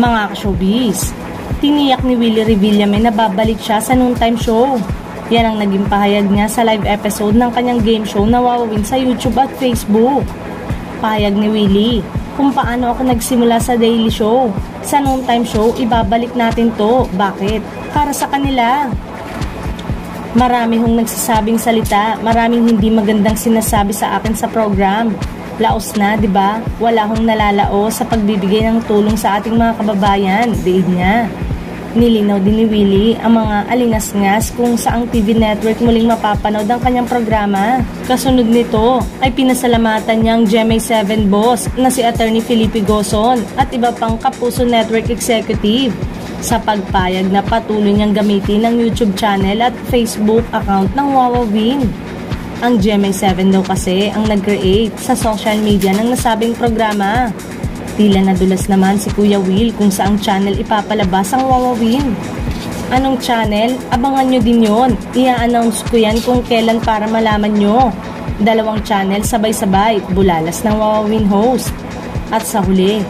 Mga ka-showbiz, tiniyak ni Willie Revillame na babalik siya sa noontime show. Yan ang naging pahayag niya sa live episode ng kanyang game show na wawawin sa YouTube at Facebook. Pahayag ni Willie, kung paano ako nagsimula sa daily show. Sa noontime show, ibabalik natin to. Bakit? Para sa kanila. Marami hong nagsasabing salita, maraming hindi magandang sinasabi sa akin sa program. Laos na, 'di ba? Wala hong nalalao sa pagbibigay ng tulong sa ating mga kababayan, diin niya. Nilinaw din ni Willie ang mga alingas-ngas kung saang TV network muling mapapanood ang kanyang programa. Kasunod nito ay pinasalamatan niyang GMA7 boss na si Attorney Felipe Gozon at iba pang Kapuso Network Executive sa pagpayag na patuloy niyang gamitin ang YouTube channel at Facebook account ng Wawawin. Ang GMA7 daw kasi ang nag-create sa social media ng nasabing programa. Tila nadulas naman si Kuya Will kung saang channel ipapalabas ang Wawawin. Anong channel? Abangan nyo din yon. Ia-announce ko yan kung kailan para malaman nyo. Dalawang channel sabay-sabay, bulalas ng Wawawin host. At sa huli,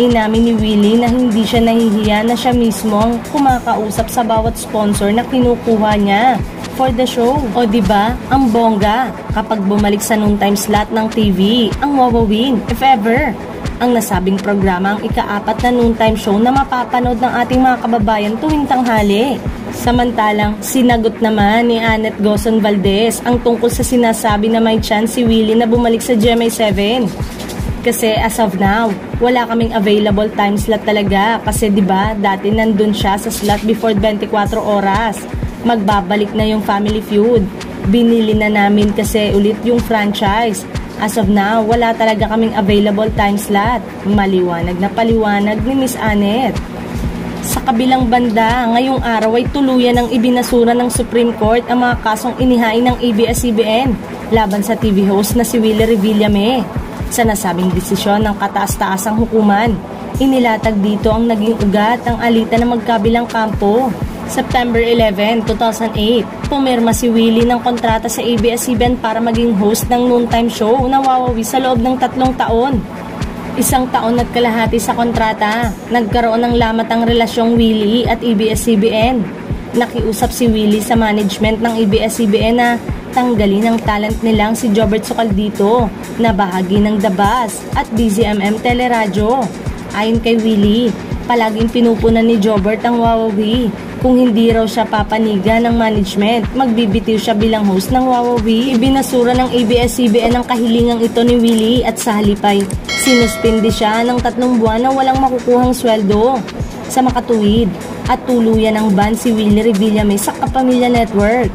Inamin ni Willie na hindi siya nahihiya na siya mismo ang kumakausap sa bawat sponsor na kinukuha niya for the show. O ba? Ang bongga kapag bumalik sa noontime slot ng TV, ang wawawin, if ever. Ang nasabing programa ang ikaapat na noontime show na mapapanood ng ating mga kababayan tuwing tanghali. Samantalang, sinagot naman ni Annette Gozon Valdez ang tungkol sa sinasabi na may chance si Willie na bumalik sa GMA 7. Kasi as of now, wala kaming available time slot talaga. Kasi 'di ba, dati nandun siya sa slot before 24 oras. Magbabalik na yung Family Feud. Binili na namin kasi ulit yung franchise. As of now, wala talaga kaming available time slot. Maliwanag na paliwanag ni Miss Annette. Sa kabilang banda, ngayong araw ay tuluyan ng ibinasura ng Supreme Court ang mga kasong inihain ng ABS-CBN laban sa TV host na si Willie Revillame sa nasabing desisyon ng kataas-taasang hukuman. Inilatag dito ang naging ugat ng alitan ng magkabilang kampo. September 11, 2008, pumirma si Willie ng kontrata sa ABS-CBN para maging host ng noontime show na wawawi sa loob ng tatlong taon. Isang taon at kalahati sa kontrata, nagkaroon ng lamatang relasyong Willie at ABS-CBN. Nakiusap si Willie sa management ng ABS-CBN na tanggalin ang talent nilang si Jobert Socaldito na bahagi ng The Bus at DZMM Teleradyo. Ayon kay Willie, palaging pinupunan ni Jobert ang Wawawi. Kung hindi raw siya papanigan ng management, magbibitiw siya bilang host ng Wawawi. Ibinasura ng ABS-CBN ang kahilingang ito ni Willie at sa halipay, sinuspindi siya ng tatlong buwan na walang makukuhang sweldo. Sa makatuwid, at tuluyan ng ban si Willie Revillame sa Kapamilya Network.